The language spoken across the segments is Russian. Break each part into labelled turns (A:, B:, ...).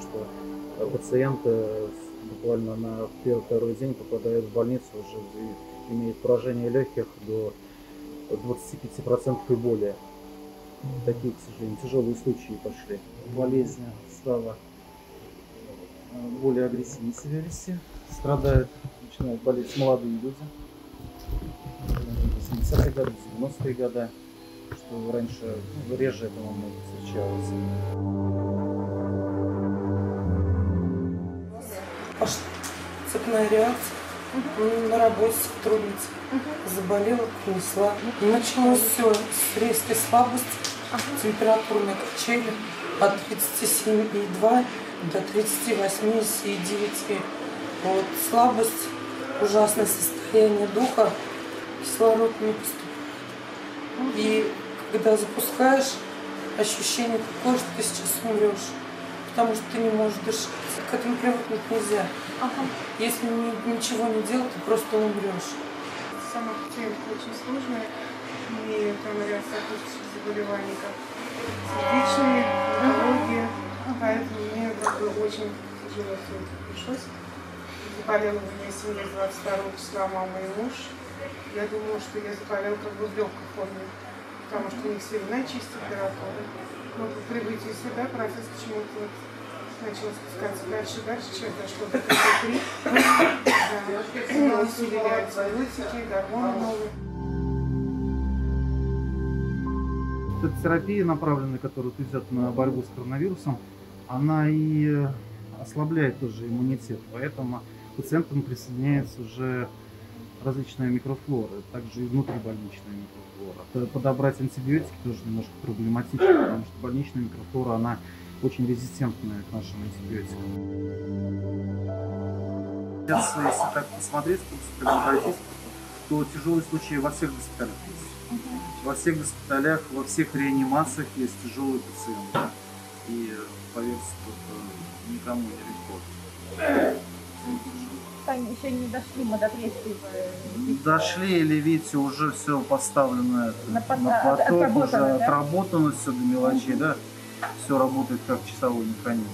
A: что э, пациент э, с- буквально на первый-второй день попадает в больницу, уже и имеет поражение легких до 25% и более. Такие, к сожалению, тяжелые случаи пошли. Болезнь стала э, более агрессивной себя. Страдают, начинают болеть молодые люди. 80-е годы, 90-е годы, что раньше ну, реже, по-моему, встречалось.
B: Пошла цепная реакция. М, На работе сотрудница. Заболела, принесла. Началось все с резкой слабости, температурной качели от 37,2 до 38,9. Вот слабость, ужасное состояние духа, кислород не поступает. И когда запускаешь, ощущение такое, что ты сейчас умрешь, потому что ты не можешь дышать. К этому привыкнуть нельзя. Если ни- ничего не делать, ты просто умрешь.
C: Сама пациентка очень сложная, и там ряд сопутствующих заболеваний, как сердечные, онкология, поэтому мне как бы очень тяжело все это пришлось. Заболела у меня семья 22 числа мама и муж. Я думала, что я заболела как бы в легкой форме, потому что у них сильная чистая температура. Но по прибытии сюда процесс почему-то вот начал спускаться дальше, дальше, чем дошло до 33. Да, усилили антибиотики, гормоны новые.
A: Эта терапия, направленная, которая идет на борьбу с коронавирусом, она и э, ослабляет тоже иммунитет. Поэтому пациентам присоединяется уже различная микрофлора, также и внутрибольничная микрофлора. Подобрать антибиотики тоже немножко проблематично, потому что больничная микрофлора, она очень резистентная к нашим антибиотикам. Сейчас, если так посмотреть, то тяжелые случаи во всех госпиталях есть. Во всех госпиталях, во всех реанимациях есть тяжелые пациенты. И поверьте, э, никому не легко.
D: Там еще не дошли мы до третьей. э,
A: Дошли или видите, уже все поставлено это,
D: На пот-
A: на
D: от-
A: поток, уже
D: отработано, да?
A: отработано все до мелочей, да? Все работает как часовой механизм.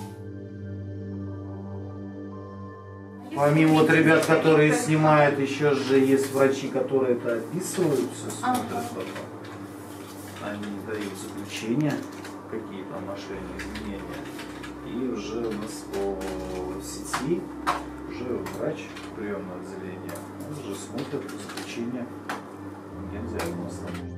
A: Помимо вот ребят, которые снимают, еще же есть врачи, которые это описывают, все смотрят потом. Они дают заключение, какие там нашли изменения. И уже у нас по сети врач приемного отделения он уже смотрит заключение гензиагноста.